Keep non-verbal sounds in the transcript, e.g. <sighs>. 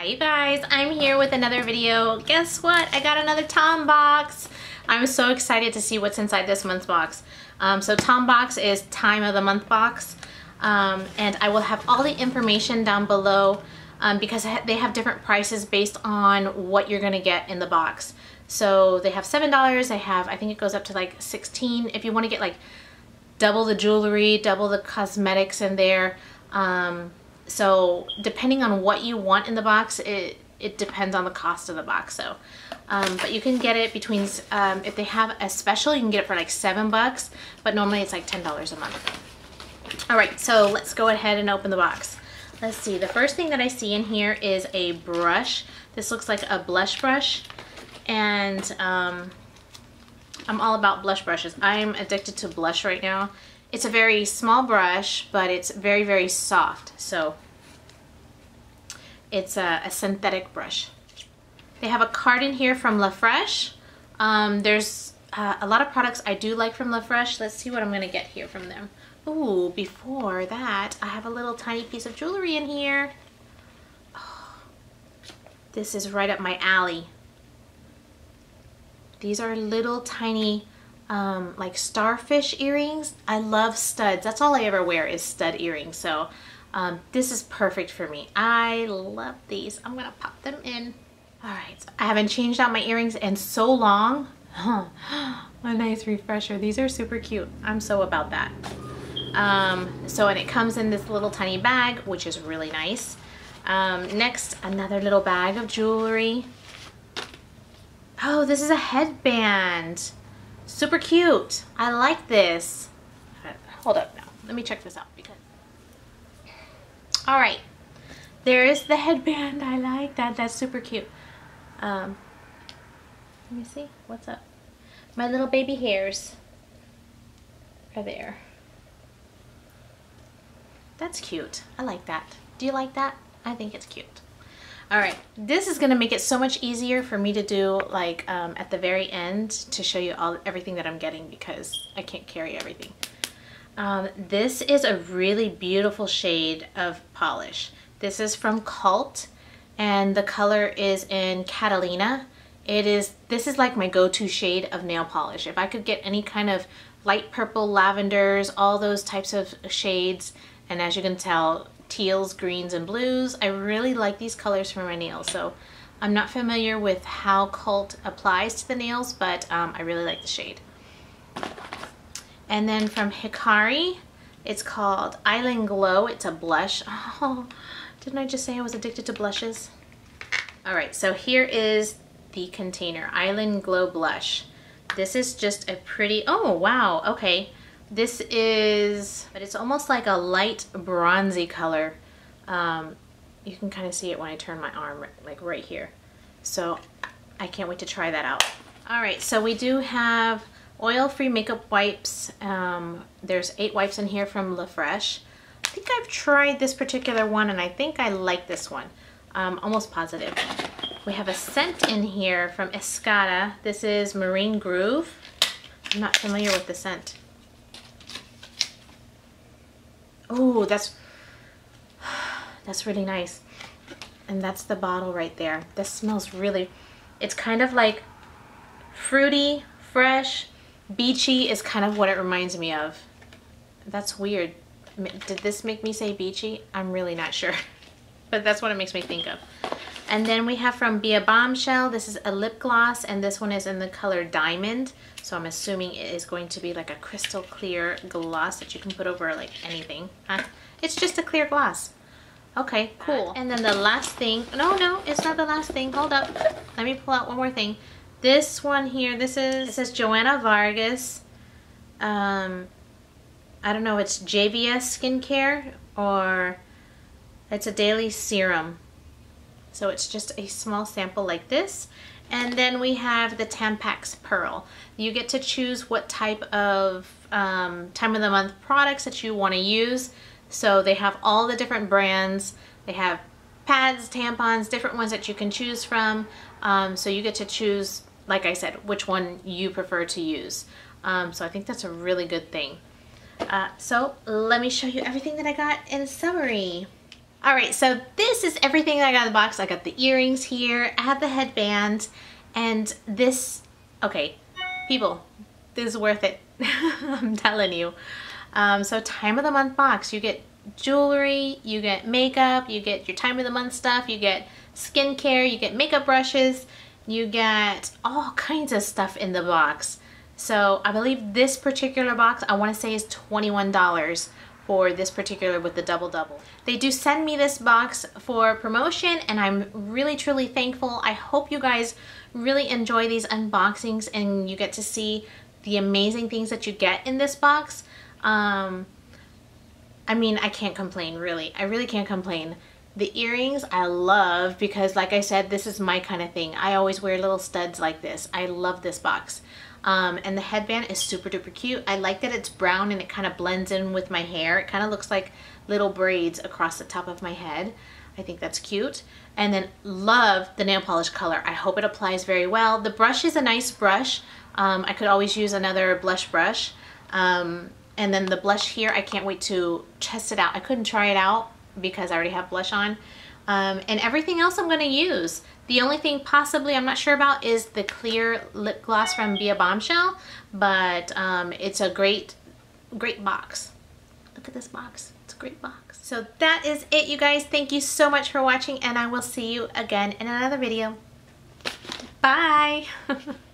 Hi you guys, I'm here with another video. Guess what? I got another Tom box. I'm so excited to see what's inside this month's box. Um, so Tom box is time of the month box. Um, and I will have all the information down below um, because they have different prices based on what you're gonna get in the box. So they have $7, they have, I think it goes up to like 16 if you wanna get like double the jewelry, double the cosmetics in there. Um, so depending on what you want in the box, it, it depends on the cost of the box. So, um, but you can get it between, um, if they have a special, you can get it for like seven bucks, but normally it's like $10 a month. All right, so let's go ahead and open the box. Let's see, the first thing that I see in here is a brush. This looks like a blush brush. And um, I'm all about blush brushes. I'm addicted to blush right now. It's a very small brush, but it's very, very soft. So it's a, a synthetic brush. They have a card in here from La Fresh. Um, there's uh, a lot of products I do like from La Fresh. Let's see what I'm to get here from them. Ooh, before that, I have a little tiny piece of jewelry in here. Oh, this is right up my alley. These are little tiny um, like starfish earrings. I love studs. That's all I ever wear is stud earrings. So um, this is perfect for me. I love these. I'm gonna pop them in. All right, so I haven't changed out my earrings in so long. <gasps> Huh. A nice refresher. These are super cute. I'm so about that. Um, so, and it comes in this little tiny bag, which is really nice. Um, next, another little bag of jewelry. Oh, this is a headband. Super cute. I like this. Hold up now. Let me check this out because. All right. There is the headband. I like that. That's super cute. Um, let me see. What's up? My little baby hairs are there. That's cute. I like that. Do you like that? I think it's cute. All right, this is gonna make it so much easier for me to do like um, at the very end to show you all everything that I'm getting because I can't carry everything. Um, this is a really beautiful shade of polish. This is from Cult and the color is in Catalina. It is, this is like my go-to shade of nail polish. If I could get any kind of light purple lavenders, all those types of shades, and as you can tell, teals, greens, and blues. I really like these colors for my nails. So I'm not familiar with how Cult applies to the nails, but um, I really like the shade. And then from Hikari, it's called Island Glow. It's a blush. <laughs> Oh, didn't I just say I was addicted to blushes? All right, so here is the container, Island Glow Blush. This is just a pretty, oh wow, okay. This is, but it's almost like a light bronzy color. Um, you can kind of see it when I turn my arm, like right here. So I can't wait to try that out. All right, so we do have oil-free makeup wipes. Um, there's eight wipes in here from La Fresh. I think I've tried this particular one and I think I like this one. Um, almost positive. We have a scent in here from Escada. This is Marine Groove. I'm not familiar with the scent. Oh, that's, <sighs> that's really nice. And that's the bottle right there. This smells really, it's kind of like fruity, fresh, beachy is kind of what it reminds me of. That's weird. Did this make me say beachy? I'm really not sure. <laughs> but that's what it makes me think of. And then we have from Be a Bombshell. This is a lip gloss and this one is in the color Diamond. So I'm assuming it is going to be like a crystal clear gloss that you can put over like anything. Huh? It's just a clear gloss. Okay, cool. And then the last thing, no, no, it's not the last thing. Hold up. Let me pull out one more thing. This one here, this is, this is Joanna Vargas. Um, I don't know, it's JVS Skincare or it's a daily serum. So it's just a small sample like this. And then we have the Tampax Pearl. You get to choose what type of um, time of the month products that you want to use. So they have all the different brands. They have pads, tampons, different ones that you can choose from. Um, so you get to choose, like I said, which one you prefer to use. Um, so I think that's a really good thing. Uh, so let me show you everything that I got in summary. All right, so this is everything that I got in the box. I got the earrings here, I have the headband, and this, okay, people, this is worth it. <laughs> I'm telling you. Um, so time of the month box, you get jewelry, you get makeup, you get your time of the month stuff, you get skincare, you get makeup brushes, you get all kinds of stuff in the box. So I believe this particular box, I want to say is $21 for this particular with the double double. They do send me this box for promotion and I'm really truly thankful. I hope you guys really enjoy these unboxings and you get to see the amazing things that you get in this box. Um, I mean, I can't complain really. I really can't complain. The earrings I love because like I said, this is my kind of thing. I always wear little studs like this. I love this box. Um, and the headband is super duper cute. I like that it's brown and it kind of blends in with my hair. It kind of looks like little braids across the top of my head. I think that's cute. And then love the nail polish color. I hope it applies very well. The brush is a nice brush. Um, I could always use another blush brush. Um, and then the blush here, I can't wait to test it out. I couldn't try it out because I already have blush on. Um, and everything else I'm going to use. The only thing possibly I'm not sure about is the clear lip gloss from Be a Bombshell, but um, it's a great, great box. Look at this box. It's a great box. So that is it, you guys. Thank you so much for watching, and I will see you again in another video. Bye! <laughs>